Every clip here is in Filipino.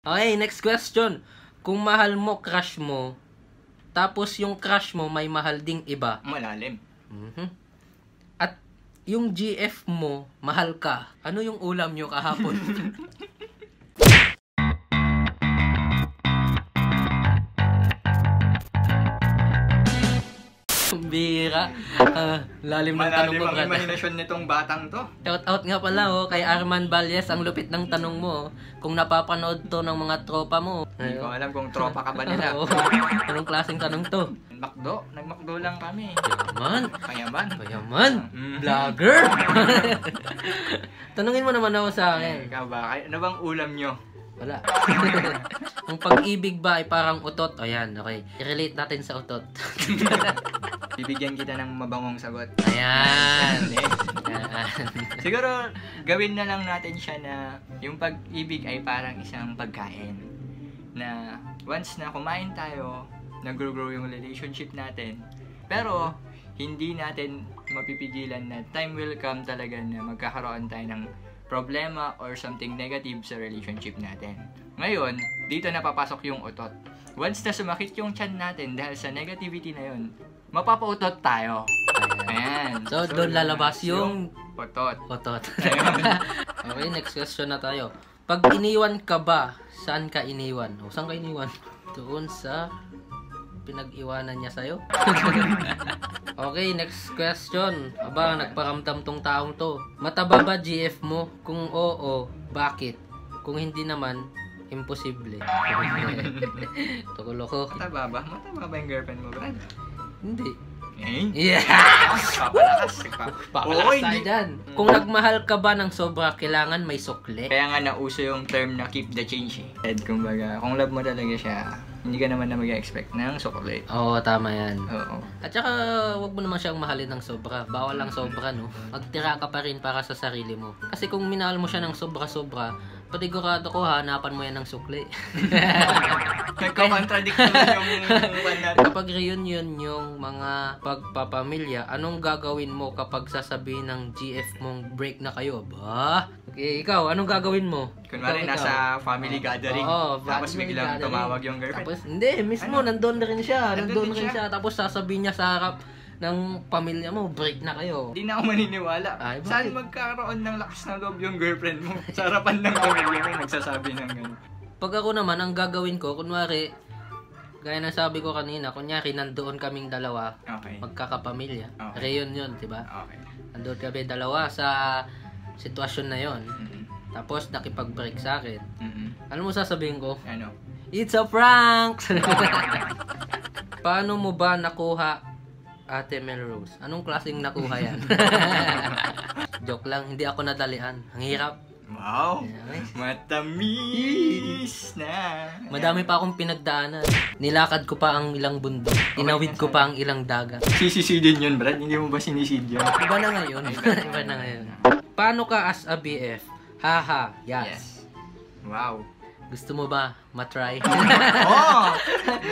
Okay, next question. Kung mahal mo, crush mo, tapos yung crush mo may mahal ding iba, Malalim. mhm. at yung GF mo, mahal ka, ano yung ulam nyo kahapon? Ah, lalim ng tanong mo, brad. imahinasyon nitong batang to. Shout out nga pala oh, kay Arman Valyes, ang lupit ng tanong mo. oh. Kung napapanood to ng mga tropa mo. Hindi ko alam kung tropa ka ba nila. Oo. Anong klaseng tanong to? Makdo? Nagmakdo lang kami. Yaman. Kayaman. Yaman. Mm. Vlogger. Tanungin mo naman ako sa akin. Ikaw ba? Ano bang ulam nyo? Wala. Ang pag-ibig ba ay parang utot? O yan, okay. I-relate natin sa utot. Bibigyan kita ng mabangong sagot. Ayan. Siguro, gawin na lang natin siya na yung pag-ibig ay parang isang pagkain. Na once na kumain tayo, nag-grow yung relationship natin. Pero, hindi natin mapipigilan na time will come talaga na magkakaroon tayo ng problema or something negative sa relationship natin. Ngayon, dito na papasok yung utot. Once na sumakit yung chan natin dahil sa negativity na yun, mapapautot tayo. Ayan. Ayan. So, doon lalabas yung utot. Ayun. okay, next question na tayo. Pag iniwan ka ba, saan ka iniwan? O, saan ka iniwan? Doon sa pinag-iwanan niya sa'yo? okay, next question. Aba, nagparamdam tong taong to. Mataba ba GF mo? Kung oo, bakit? Kung hindi naman, imposible. Tukuloko. Mataba ba? Mataba ba yung girlfriend mo, Brad? Hindi. Eh? Yeah! Papalakas ka. Oo, tayo hindi. dyan. Kung nagmahal ka ba ng sobra, kailangan may sukle. Kaya nga nauso yung term na keep the change eh. Ed, kumbaga, kung love mo talaga siya, hindi ka naman na mag-expect ng chocolate. Oo, tama yan. Oo. At saka, wag mo naman siyang mahalin ng sobra. Bawal lang sobra, no? Magtira ka pa rin para sa sarili mo. Kasi kung minahal mo siya ng sobra-sobra, patigurado ko hanapan mo yan ng sukli. Nagka-contradiction yung kapag reunion yung mga pagpapamilya, anong gagawin mo kapag sasabihin ng GF mong break na kayo? Ba? Okay, ikaw, anong gagawin mo? Kunwari, Ikaw, nasa ikaw. family gathering. Oo, tapos family biglang tumawag yung girlfriend. Tapos, hindi, mismo, Ano? nandun na rin siya. Nandun Nandun din rin siya? siya. Tapos sasabihin niya sa harap ng pamilya mo, break na kayo. Hindi na ako maniniwala. Ay, bakit? Saan magkakaroon ng lakas ng loob yung girlfriend mo? Sa harapan ng pamilya mo, nagsasabi ng gano'n. Pag ako naman, ang gagawin ko, kunwari, gaya ng sabi ko kanina, kunyari, nandoon kaming dalawa, Okay. magkakapamilya. Okay. Reunion, di ba? Okay. Nandoon kami dalawa sa sitwasyon na yon. Mhm. Tapos, nakipag-break sa akin. Mhm. Ano mo sasabihin ko? Ano? It's a prank! Paano mo ba nakuha Ate Melrose? Anong klaseng nakuha yan? Joke lang, hindi ako nadalian. Ang hirap. Wow! Ayan. Matamis na! Madami pa akong pinagdaanan. Nilakad ko pa ang ilang bundok. Tinawid ko pa ang ilang dagat. Sisisidin yun, Brad. Hindi mo ba sinisid yun? Iba na ngayon. Iba na ngayon. Paano ka as a BF? Haha, yes. Wow. Gusto mo ba matry? Oh!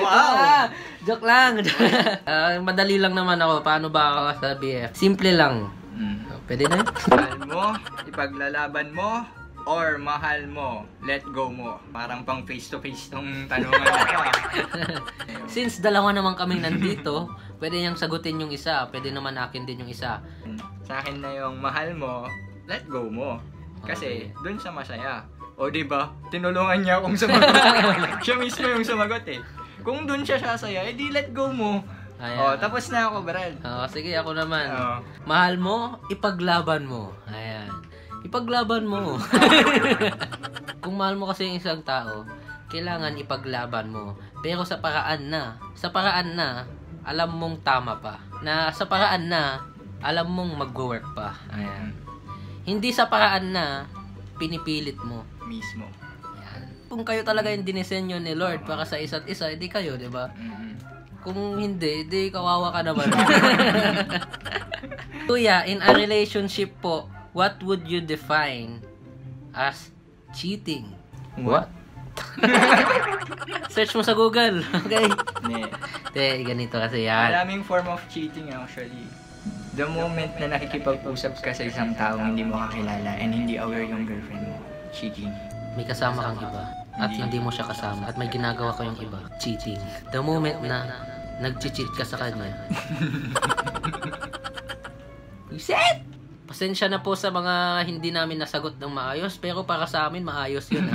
Wow! Ah, joke lang. Ah, madali lang naman ako. Paano ba ako as a BF? Simple lang. Mm. Pwede na yun? Mahal mo, ipaglalaban mo, or mahal mo, let go mo. Parang pang face-to-face tong tanungan na to. ah. Since dalawa naman kaming nandito, pwede niyang sagutin yung isa. Pwede naman akin din yung isa. Sa akin na yung mahal mo, let go mo. Kasi dun sa masaya. O di ba? Tinulungan niya akong sumagot. siya mismo yung sumagot eh. Kung dun siya sasaya, edi let go mo. Ayan. O, tapos na ako, Brad. Oo, sige, ako naman. Oo. Mahal mo, ipaglaban mo. Ayan. Ipaglaban mo. Kung mahal mo kasi yung isang tao, kailangan ipaglaban mo. Pero sa paraan na, sa paraan na, alam mong tama pa. Na sa paraan na, alam mong mag-work pa. Ayan. Hindi sa paraan na, pinipilit mo. Mismo. Ayan. Kung kayo talaga yung dinisenyo ni Lord para sa isa't isa, edi kayo, di ba? Mhm. Kung hindi, di kawawa ka naman. Kuya, in a relationship po, what would you define as cheating? What? Search mo sa Google, okay? Ne. Te, ganito kasi yan. Maraming form of cheating actually. The moment na nakikipag-usap ka sa isang taong hindi mo kakilala and hindi aware yung girlfriend mo, cheating. May kasama kang iba. at hindi mo siya kasama at may ginagawa kayong iba, cheating. The moment na nag-cheat ka sa kanya. Reset! Pasensya na po sa mga hindi namin nasagot ng maayos, pero para sa amin, maayos yun.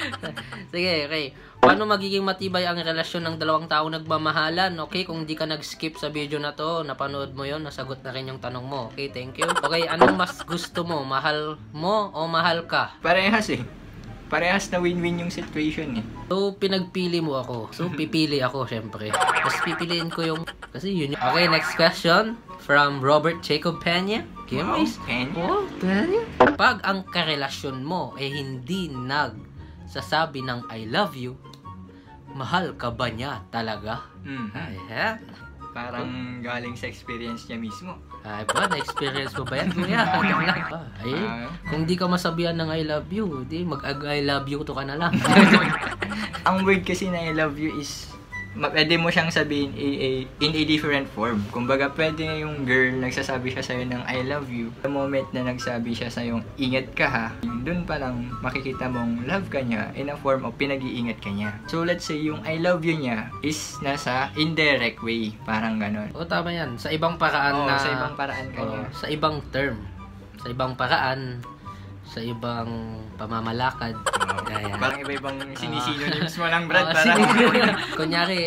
Sige, okay. Paano magiging matibay ang relasyon ng dalawang tao nagmamahalan? Okay, kung di ka nag-skip sa video na to, napanood mo yon nasagot na rin yung tanong mo. Okay, thank you. Okay, anong mas gusto mo? Mahal mo o mahal ka? Parehas eh. Parehas na win-win yung situation eh. So, pinagpili mo ako. So, pipili ako, syempre. Mas pipiliin ko yung... Kasi yun yung... Okay, next question. From Robert Jacob Peña. Wow, Games. Peña. Oh, Peña. Pag ang karelasyon mo ay hindi nagsasabi ng I love you, mahal ka ba niya talaga? Mhm. Ayan. Parang galing sa experience niya mismo. Ay ba, na-experience mo ba yan, kuya? Ay, Ah. kung di ka masabihan ng I love you, di mag-I love you to ka na lang. Ang word kasi na I love you is pwede mo siyang sabihin a, a- in a different form. Kumbaga, pwede yung girl nagsasabi siya sa'yo ng I love you. The moment na nagsabi siya sa'yo, ingat ka ha, dun pa lang makikita mong love ka niya in a form of pinag-iingat ka niya. So, let's say, yung I love you niya is nasa indirect way. Parang ganon. o tama yan, sa ibang paraan Oo, na... sa ibang paraan ka Oo, niya. sa ibang term. Sa ibang paraan. Sa ibang pamamalakad. Gaya. Parang iba-ibang sinisynonyms mo lang, Brad. Parang... sini- Kunyari,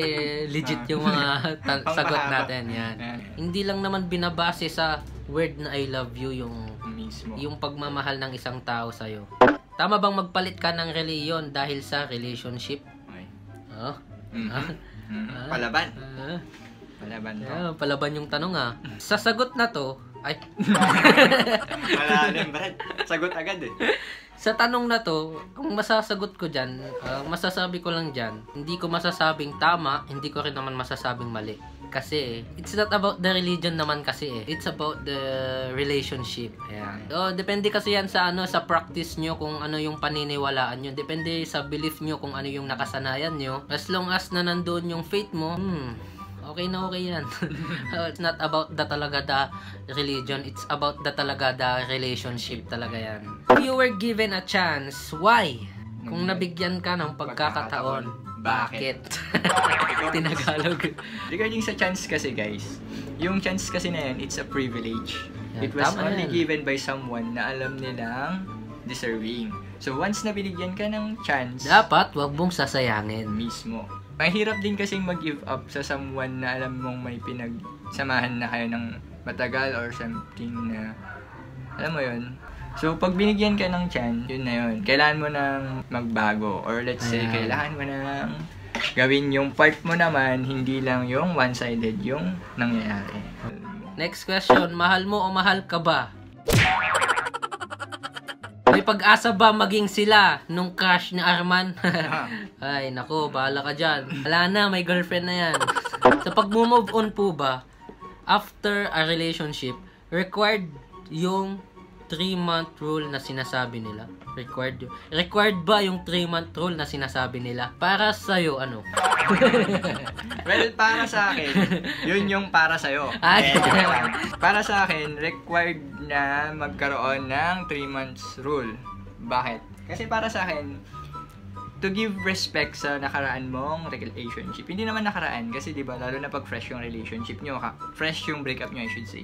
legit yung mga ta- sagot natin. Yan. Ah, Hindi lang naman binabase sa word na I love you yung mismo. yung pagmamahal ng isang tao sa'yo. Tama bang magpalit ka ng reliyon dahil sa relationship? Okay. Oh? Mhm. Ah. Mhm. Ah. Palaban. Ah, Palaban to. ah, palaban yung tanong ah. Sa sagot na to, ay, Malalim, Brad. Sagot agad eh. sa tanong na to, ang masasagot ko dyan, ah, masasabi ko lang dyan, hindi ko masasabing tama, hindi ko rin naman masasabing mali. Kasi, it's not about the religion naman kasi eh. It's about the relationship. Ayan. So, depende kasi yan sa ano, sa practice nyo, kung ano yung paniniwalaan nyo. Depende sa belief nyo, kung ano yung nakasanayan nyo. As long as na nandun yung faith mo, hmm, okay na okay yan. It's not about the talaga the religion, it's about the talaga the relationship talaga yan. You were given a chance, why? Kung nabigyan ka ng pagkakataon, bakit? Tinagalog. Regarding sa chance kasi, guys, yung chance kasi na yan, it's a privilege. Yan, It was only yan. given by someone na alam nilang deserving. So, once na binigyan ka ng chance, Dapat wag mong sasayangin. mismo. Mahirap din kasing mag-give up sa someone na alam mong may pinagsamahan na kayo ng matagal or something na, alam mo yun, So, pag binigyan ka ng chance, yun na yun. Kailangan mo nang magbago. Or let's say, Ayan. kailangan mo nang gawin yung part mo naman, hindi lang yung one-sided yung nangyayari. Next question, mahal mo o mahal ka ba? May pag-asa ba maging sila nung crush ni Arman? Ay, nako, bahala ka dyan. Wala na, may girlfriend na yan. Sa pag-move on po ba, after a relationship, required yung 3-month rule na sinasabi nila? Required. Required ba yung 3-month rule na sinasabi nila? Para sa'yo, ano? well, para sa akin, yun yung para sa'yo. Ay. Eh, para sa akin, required na magkaroon ng 3 months rule. Bakit? Kasi para sa akin, to give respect sa nakaraan mong relationship. Hindi naman nakaraan kasi 'di ba lalo na pag fresh yung relationship ka- fresh yung breakup nyo I should say.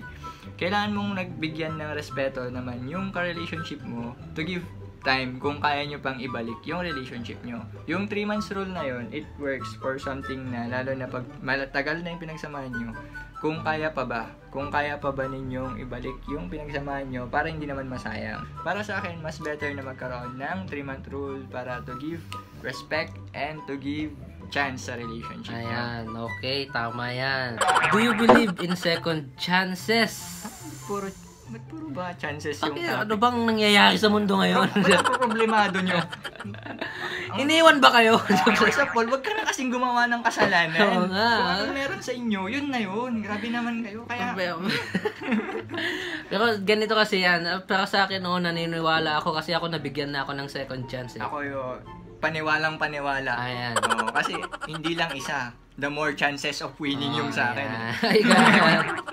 Kailangan mong nagbigyan ng respeto naman yung ka-relationship mo to give time kung kaya nyo pang ibalik yung relationship nyo. Yung 3 months rule na yon it works for something na lalo na pag malatagal na yung pinagsamahan nyo, kung kaya pa ba, kung kaya pa ba ninyong ibalik yung pinagsamahan nyo para hindi naman masayang. Para sa akin, mas better na magkaroon ng 3 month rule para to give respect and to give chance sa relationship. Ayan, okay, tama yan. Do you believe in second chances? Puro, ba't puro ba chances yung Bakit, topic? ano bang nangyayari sa mundo ngayon? Ba't po problemado nyo? Iniwan ba kayo? First of all, wag ka na kasing gumawa ng kasalanan. Oo nga. Kung anong meron sa inyo, yun na yun. Grabe naman kayo. Kaya, Pero ganito kasi yan. Pero sa akin, oo, naniniwala ako kasi ako nabigyan na ako ng second chance. Eh. ako yung paniwalang paniwala. Ayan. Oo, kasi hindi lang isa. The more chances of winning yung sa akin. Ayan.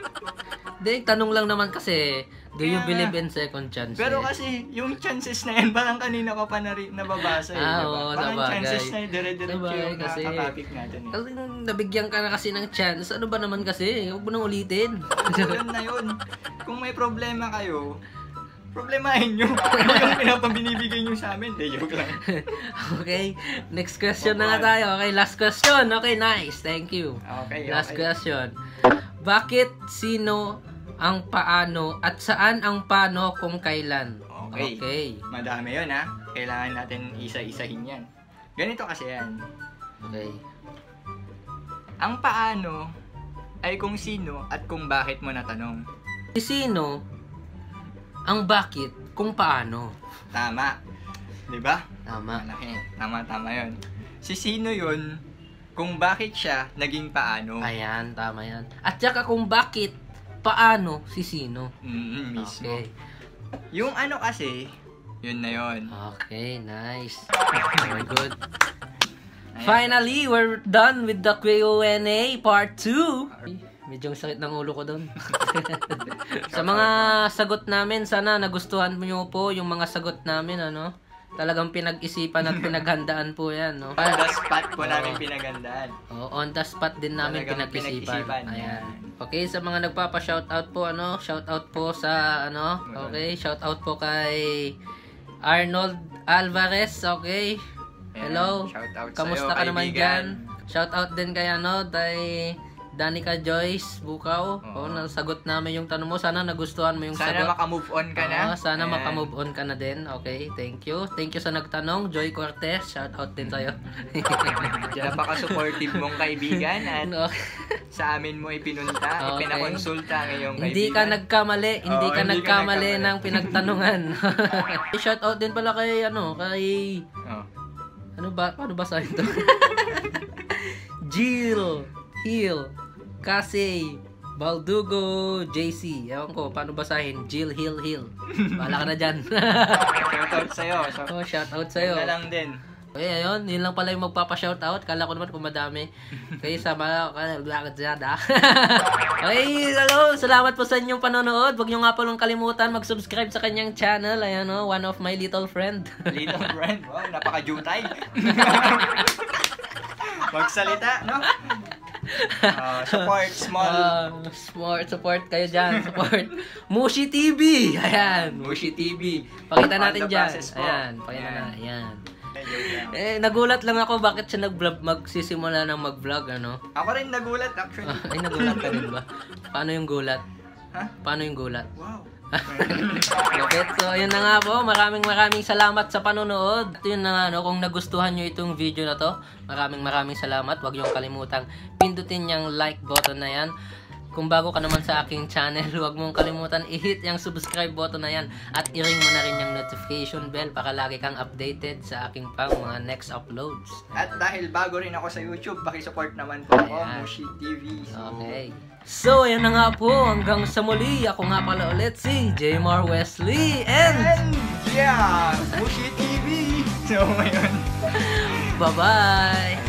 Hindi, tanong lang naman kasi, Do you believe in second chance? Pero kasi, yung chances na yan, parang kanina ko pa nari- nababasa eh. Ah, diba? oo, parang sabagay. chances na yun, dire-diretso Sabagay yung kasi. nakakapit natin eh. Kasi nabigyan ka na kasi ng chance, ano ba naman kasi? Huwag mo nang ulitin. yun na yun. Kung may problema kayo, problemahin nyo. Ano yung pinapabinibigay nyo sa amin? De, joke lang. okay, next question na nga tayo. Okay, last question. Okay, nice. Thank you. Okay, Last okay. question. Bakit sino ang paano at saan ang paano kung kailan? Okay. Okay. Madami yun ha. Kailangan natin isa-isahin yan. Ganito kasi yan. Okay. Ang paano ay kung sino at kung bakit mo natanong. Si sino ang bakit kung paano? Tama. Di ba? Tama. Malaki. Tama, tama yun. Si sino yun kung bakit siya naging paano. Ayan, tama yan. At saka kung bakit paano si sino. Mm, mismo. Okay. Yung ano kasi, yun na yun. Okay, nice. Very good. Ayan. Finally, we're done with the Q&A part 2. Medyo sakit ng ulo ko doon. Sa mga sagot namin, sana nagustuhan mo po yung mga sagot namin, ano? Talagang pinag-isipan at pinaghandaan po yan, no? On the spot po Oo. namin pinagandaan. Oh, on the spot din namin pinag-isipan. pinag-isipan, Ayan. yan. Okay, sa mga nagpapa-shoutout po, ano, shoutout po sa, ano, okay, shoutout po kay Arnold Alvarez, okay? Hello. Shout out Kamusta sa'yo, ka naman kaibigan. dyan? Shoutout din kay, ano, kay Danica Joyce Bukaw. Oo. Oh, nasagot namin yung tanong mo. Sana nagustuhan mo yung Sana sagot. makamove on ka na. Oo, sana Ayan. makamove on ka na din. Okay, thank you. Thank you sa nagtanong. Joy Cortez, shoutout din sa'yo. Napaka-supportive mong kaibigan at No. sa amin mo ipinunta, Okay. ipinakonsulta ang iyong kaibigan. Hindi ka nagkamali, hindi Oo, ka hindi ka nagkamali nagkamali. ng pinagtanungan. Shoutout din pala kay ano, kay Oh. ano ba, paano ba sa ito? Jill, Hill, Casey, Baldugo, JC. Ewan ko, paano basahin? Jill, Hill, Hill. Bahala ka na dyan. Shout out sa'yo. So, oh, shoutout sa'yo. na lang din. Okay, ayun, yun lang pala yung magpapa-shoutout. Kala ko naman kung madami. Kaya sama dyan, ah? okay, hello, salamat po sa inyong panonood. Huwag nyo nga palang kalimutan mag-subscribe sa kanyang channel. Ayan, oh, one of my little friend. Little friend. Wow, napaka-jutay. Magsalita, no? Oh, support small. Ah, support, support kayo dyan. Support. Mushi TV. Ayan, Mushi TV. Pakita natin dyan. Ayan, pakita na. Ayan. Eh, nagulat lang ako bakit siya nag-vlog, magsisimula ng mag-vlog, ano? Ako rin nagulat actually. Ay, nagulat ka din ba? Paano yung gulat? Ha? Paano yung gulat? Wow. Okay, so yun na nga po. Maraming maraming salamat sa panonood. At yun na nga, no, kung nagustuhan nyo itong video na to, maraming maraming salamat. Huwag nyo kalimutang pindutin yung like button na yan. Kung bago ka naman sa aking channel, huwag mong kalimutan i-hit yung subscribe button na yan at i-ring mo na rin yung notification bell para lagi kang updated sa aking pang mga next uploads. At dahil bago rin ako sa YouTube, pakisupport naman po ako, Ayan. Mushi TV. So, Okay. So, ayan na nga po. Hanggang sa muli. Ako nga pala ulit si Jmar Wesley. And And yeah, Mushi TV. So, ngayon, bye-bye!